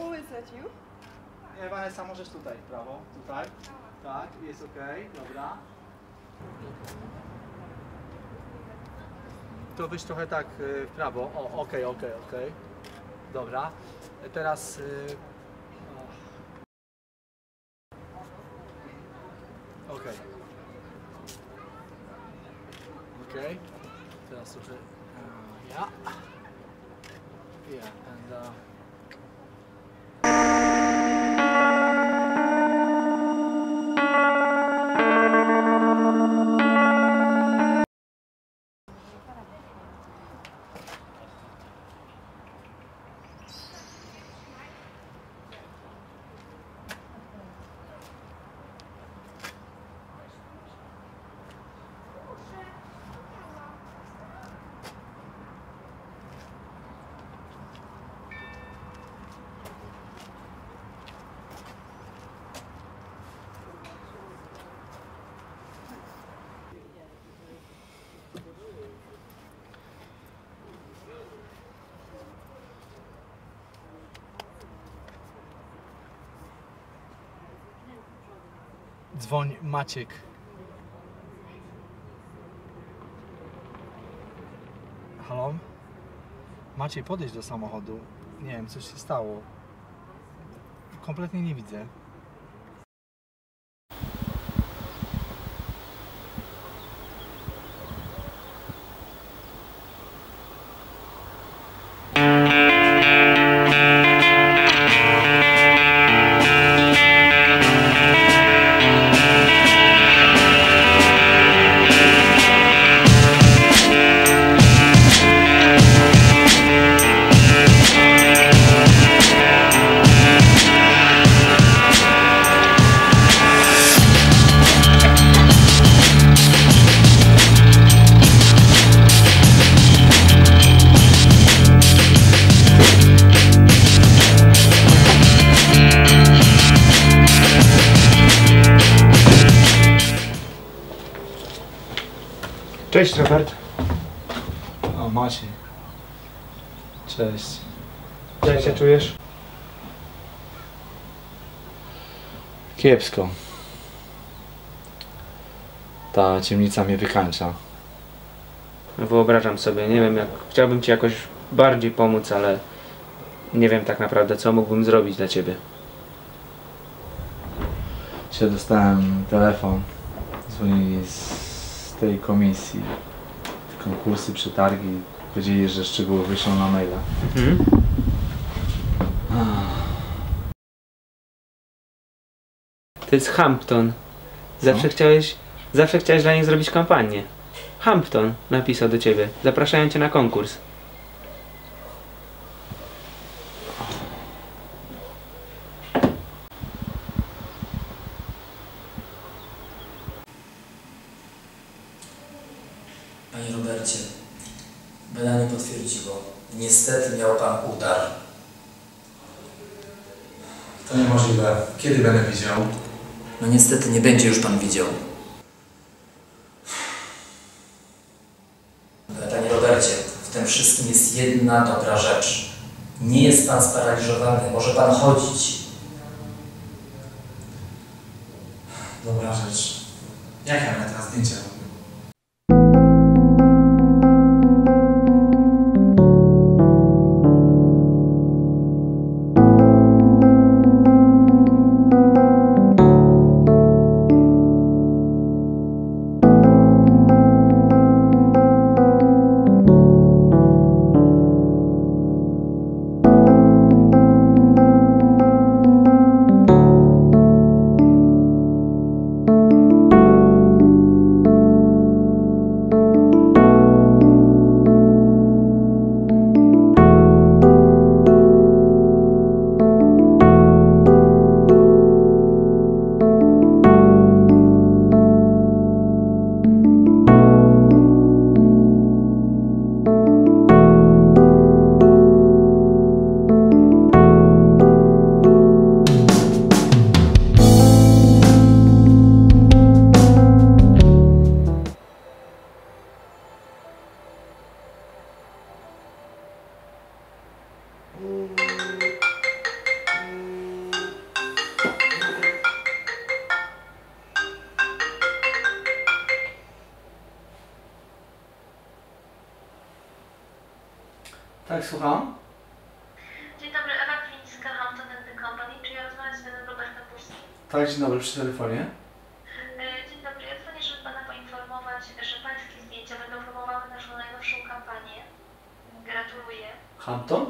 Is that you? Nie, Vanessa, możesz tutaj, prawo, tutaj. Tak, jest ok, dobra. To wyjść trochę tak y, w prawo. O, okej, okej, okej. Dobra. Teraz... y, o. Okej. Okej. Teraz trochę... Ja. Yeah, and... Uh, Dzwoń Maciek. Halo? Maciej, podejdź do samochodu. Nie wiem, coś się stało. Kompletnie nie widzę. Cześć Robert. O, Maciej. Cześć. Jak się czujesz? Kiepsko. Ta ciemnica mnie wykańcza. Wyobrażam sobie, nie wiem jak, chciałbym Ci jakoś bardziej pomóc, ale nie wiem tak naprawdę co mógłbym zrobić dla Ciebie. Dzisiaj dostałem telefon. Dzwonili z tej komisji. Konkursy, przetargi. Powiedzieli, że szczegóły wyślą na maila. Mhm. To jest Hampton. Zawsze Co? chciałeś, zawsze chciałeś dla nich zrobić kampanię. Hampton napisał do Ciebie. Zapraszają Cię na konkurs. Panie Robercie, badanie potwierdziło. Niestety miał Pan udar. To niemożliwe. Kiedy będę widział? No niestety nie będzie już Pan widział. Panie Robercie, w tym wszystkim jest jedna dobra rzecz. Nie jest Pan sparaliżowany, może Pan chodzić. Słucham? Dzień dobry, Ewa Klińska, Hampton and the Company. Czy ja rozmawiam z panem Robertem Puskim? Tak, dzień dobry, przy telefonie. E, Dzień dobry, ja dzwonię, żeby pana poinformować, że pańskie zdjęcia będą promowały naszą najnowszą kampanię. Gratuluję. Hampton?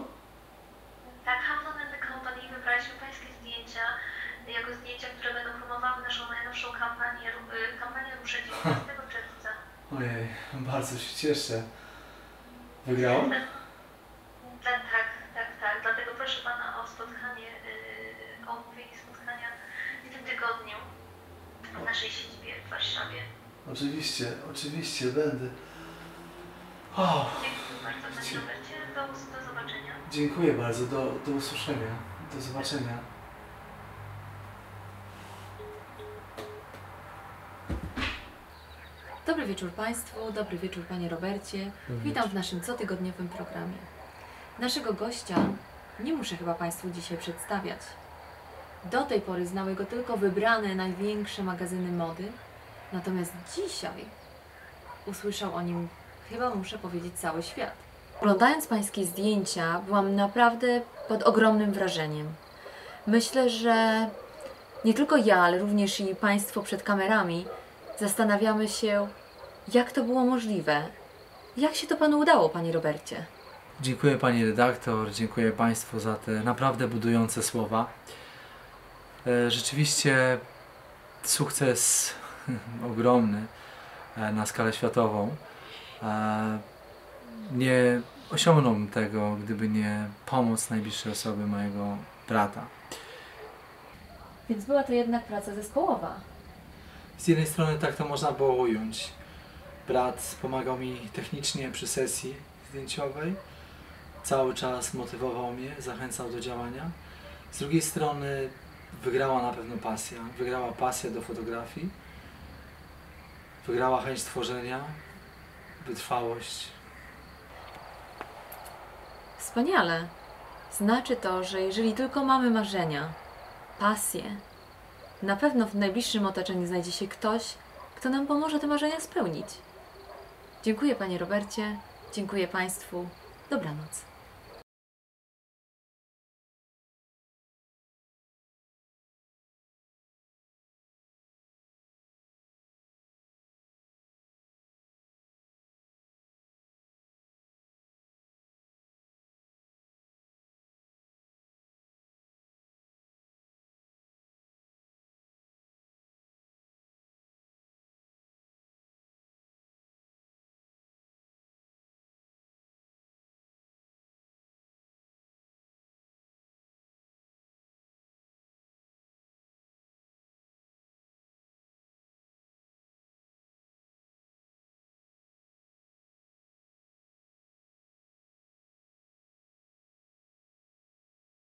Tak, Hampton and the Company wybraliśmy pańskie zdjęcia jako zdjęcia, które będą promowały naszą najnowszą kampanię, e, kampanię Ruszę 19 czerwca. Ojej, bardzo się cieszę. Wygrałem? Tak, tak, tak, tak. Dlatego proszę pana o spotkanie, e, o omówienie spotkania w tym tygodniu w naszej siedzibie w Warszawie. Oczywiście, oczywiście, będę. O, Dziękuję bardzo Panie Robercie. Do, do zobaczenia. dziękuję bardzo, do, do usłyszenia, do zobaczenia. Dobry wieczór Państwu, dobry wieczór Panie Robercie. Witam w naszym cotygodniowym programie. Naszego gościa nie muszę chyba Państwu dzisiaj przedstawiać. Do tej pory znały go tylko wybrane największe magazyny mody, natomiast dzisiaj usłyszał o nim chyba muszę powiedzieć cały świat. Oglądając Pańskie zdjęcia, byłam naprawdę pod ogromnym wrażeniem. Myślę, że nie tylko ja, ale również i Państwo przed kamerami Zastanawiamy się, jak to było możliwe. Jak się to Panu udało, Panie Robercie? Dziękuję Pani redaktor, dziękuję Państwu za te naprawdę budujące słowa. E, Rzeczywiście sukces ogromny e, na skalę światową. E, Nie osiągnąłbym tego, gdyby nie pomoc najbliższej osoby mojego brata. Więc była to jednak praca zespołowa. Z jednej strony tak to można było ująć. Brat pomagał mi technicznie przy sesji zdjęciowej. Cały czas motywował mnie, zachęcał do działania. Z drugiej strony wygrała na pewno pasja. Wygrała pasja do fotografii. Wygrała chęć tworzenia, wytrwałość. Wspaniale. Znaczy to, że jeżeli tylko mamy marzenia, pasję, na pewno w najbliższym otoczeniu znajdzie się ktoś, kto nam pomoże te marzenia spełnić. Dziękuję Panie Robercie, dziękuję Państwu. Dobranoc.